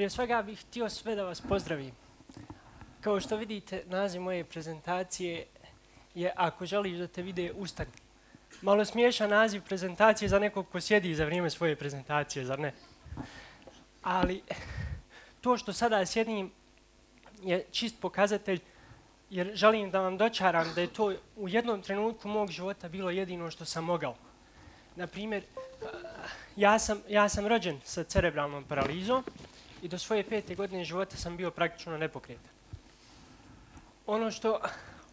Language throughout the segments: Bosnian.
prije svega bih htio sve da vas pozdravim. Kao što vidite, naziv moje prezentacije je Ako želiš da te vide, ustani. Malo smiješan naziv prezentacije za nekog ko sjedi za vrijeme svoje prezentacije, zar ne? Ali to što sada sjedim je čist pokazatelj jer želim da vam dočaram da je to u jednom trenutku mog života bilo jedino što sam mogao. Naprimjer, ja sam, ja sam rođen sa cerebralnom paralizom i do svoje pete godine života sam bio praktično nepokretan. Ono što,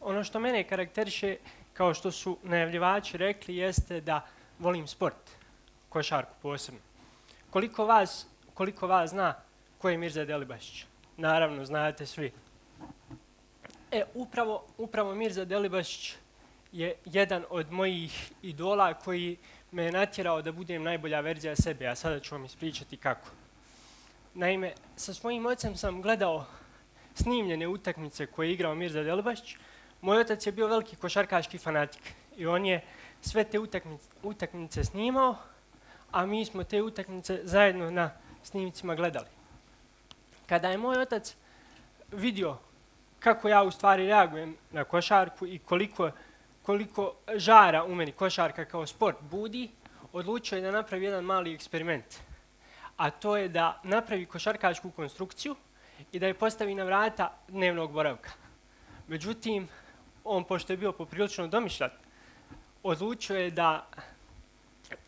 ono što mene karakteriše, kao što su najavljivači rekli, jeste da volim sport, košarku posebno. Koliko vas, koliko vas zna ko je Mirza Delibašić? Naravno, znate svi. E, upravo, upravo Mirza Delibašić je jedan od mojih idola koji me je natjerao da budem najbolja verzija sebe, a sada ću vam ispričati kako. Naime, sa svojim ocem sam gledao snimljene utakmice koje je igrao Mirza Delbašć. Moj otac je bio veliki košarkaški fanatik i on je sve te utakmice, utakmice snimao, a mi smo te utakmice zajedno na snimcima gledali. Kada je moj otac vidio kako ja u stvari reagujem na košarku i koliko, koliko žara u meni košarka kao sport budi, odlučio je da napravi jedan mali eksperiment – a to je da napravi košarkačku konstrukciju i da je postavi na vrata dnevnog boravka. Međutim, on, pošto je bio poprilično domišljat, odlučio je da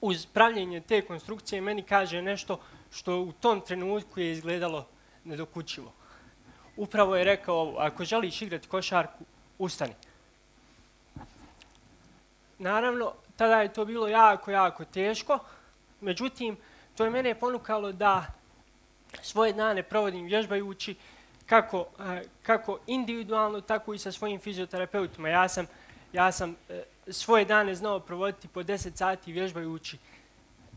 uz pravljenje te konstrukcije meni kaže nešto što u tom trenutku je izgledalo nedokućivo. Upravo je rekao ovo, ako želiš igrati košarku, ustani. Naravno, tada je to bilo jako, jako teško, međutim, to je mene ponukalo da svoje dane provodim vježbajući kako, kako individualno, tako i sa svojim fizioterapeutima. Ja sam, ja sam e, svoje dane znao provoditi po 10 sati vježbajući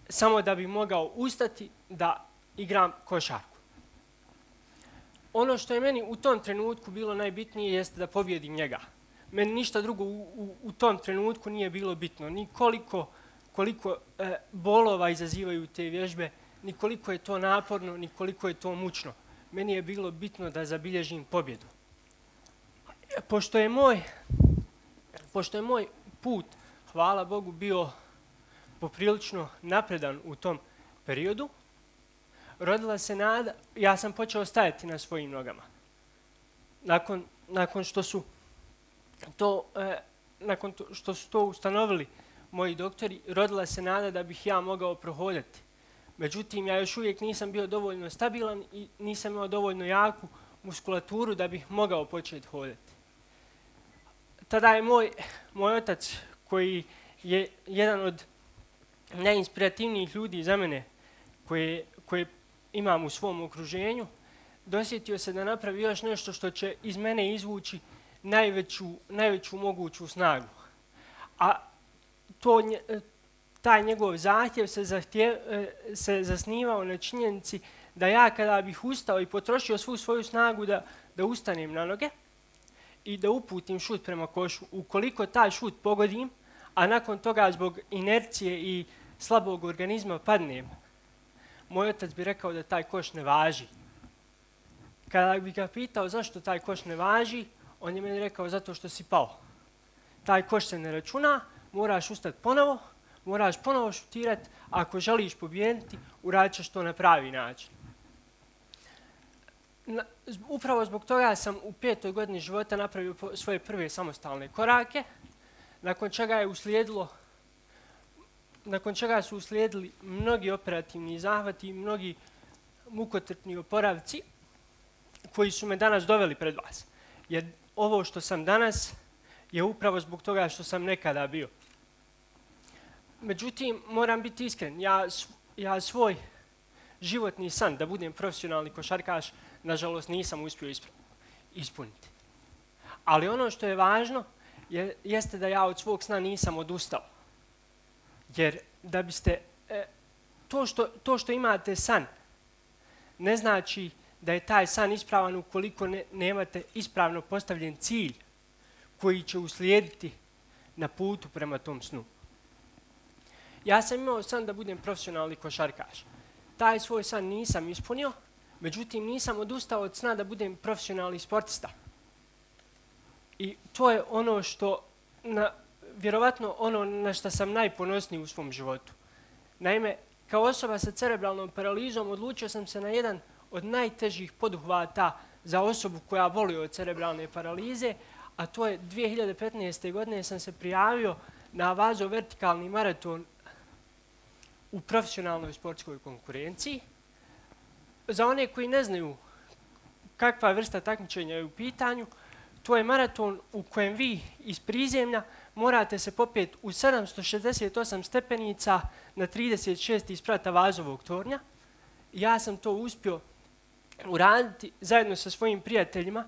samo da bi mogao ustati da igram košarku. Ono što je meni u tom trenutku bilo najbitnije jeste da pobjedim njega. Meni ništa drugo u, u, u tom trenutku nije bilo bitno. Ni koliko koliko e, bolova izazivaju te vježbe, ni koliko je to naporno, ni koliko je to mučno. Meni je bilo bitno da zabilježim pobjedu. Pošto je moj, pošto je moj put, hvala Bogu, bio poprilično napredan u tom periodu, rodila se nada, ja sam počeo stajati na svojim nogama. Nakon, nakon što su to, e, nakon to, što su to ustanovili, moji doktori, rodila se nada da bih ja mogao prohodati. Međutim, ja još uvijek nisam bio dovoljno stabilan i nisam imao dovoljno jaku muskulaturu da bih mogao početi hodati. Tada je moj, moj otac, koji je jedan od najinspirativnijih ljudi za mene, koje, koje imam u svom okruženju, dosjetio se da napravi još nešto što će iz mene izvući najveću, najveću moguću snagu. A to, e, taj njegov zahtjev se, zahtjev, e, se zasnivao na činjenici da ja kada bih ustao i potrošio svu svoju snagu da, da ustanem na noge i da uputim šut prema košu, ukoliko taj šut pogodim, a nakon toga zbog inercije i slabog organizma padnem, moj otac bi rekao da taj koš ne važi. Kada bih ga pitao zašto taj koš ne važi, on je meni rekao zato što si pao. Taj koš se ne računa, moraš ustati ponovo, moraš ponovo šutirati, ako želiš pobijediti, uradit ćeš to na pravi način. Na, upravo zbog toga sam u petoj godini života napravio svoje prve samostalne korake, nakon čega je uslijedilo nakon čega su uslijedili mnogi operativni zahvati i mnogi mukotrpni oporavci koji su me danas doveli pred vas. Jer ovo što sam danas je upravo zbog toga što sam nekada bio. Međutim, moram biti iskren, ja, ja svoj životni san da budem profesionalni košarkaš, nažalost, nisam uspio ispuniti. Ali ono što je važno je, jeste da ja od svog sna nisam odustao. Jer da biste, e, to, što, to što imate san, ne znači da je taj san ispravan ukoliko ne, nemate ispravno postavljen cilj koji će uslijediti na putu prema tom snu. Ja sam imao san da budem profesionalni košarkaš. Taj svoj san nisam ispunio, Međutim, nisam odustao od sna da budem profesionalni sportista. I to je ono što, na, vjerovatno ono na što sam najponosniji u svom životu. Naime, kao osoba sa cerebralnom paralizom odlučio sam se na jedan od najtežih poduhvata za osobu koja voli od cerebralne paralize, a to je 2015. godine sam se prijavio na vazo vertikalni maraton u profesionalnoj sportskoj konkurenciji. Za one koji ne znaju kakva vrsta takmičenja je u pitanju, to je maraton u kojem vi iz prizemlja morate se popeti u 768 stepenica na 36. isprata vazovog tornja. Ja sam to uspio uraditi zajedno sa svojim prijateljima.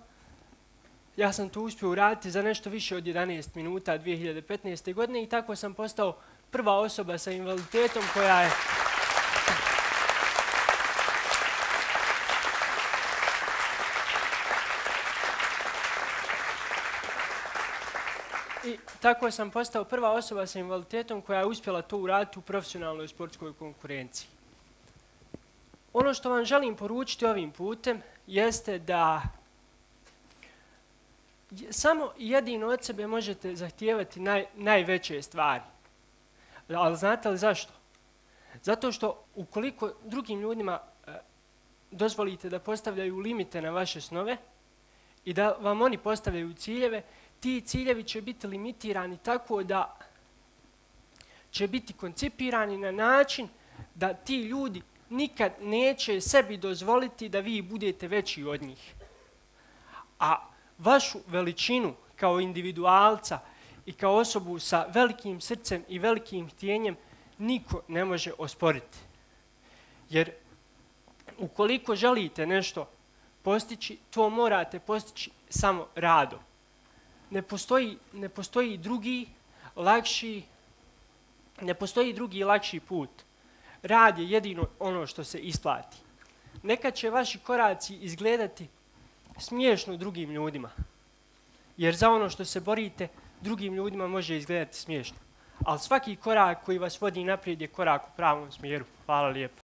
Ja sam to uspio uraditi za nešto više od 11 minuta 2015. godine i tako sam postao prva osoba sa invaliditetom koja je I tako sam postao prva osoba sa invaliditetom koja je uspjela to uraditi u profesionalnoj sportskoj konkurenciji. Ono što vam želim poručiti ovim putem jeste da samo jedino od sebe možete zahtijevati naj, najveće stvari. Ali znate li zašto? Zato što ukoliko drugim ljudima e, dozvolite da postavljaju limite na vaše snove i da vam oni postavljaju ciljeve, ti ciljevi će biti limitirani tako da će biti koncipirani na način da ti ljudi nikad neće sebi dozvoliti da vi budete veći od njih. A vašu veličinu kao individualca i kao osobu sa velikim srcem i velikim htjenjem niko ne može osporiti. Jer ukoliko želite nešto postići, to morate postići samo radom ne postoji, ne postoji drugi lakši ne postoji drugi lakši put. Rad je jedino ono što se isplati. Nekad će vaši koraci izgledati smiješno drugim ljudima. Jer za ono što se borite, drugim ljudima može izgledati smiješno. Ali svaki korak koji vas vodi naprijed je korak u pravom smjeru. Hvala lijepo.